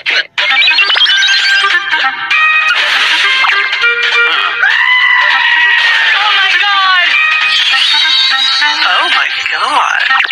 Oh my god! Oh